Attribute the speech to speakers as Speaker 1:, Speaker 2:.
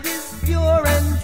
Speaker 1: blood is pure and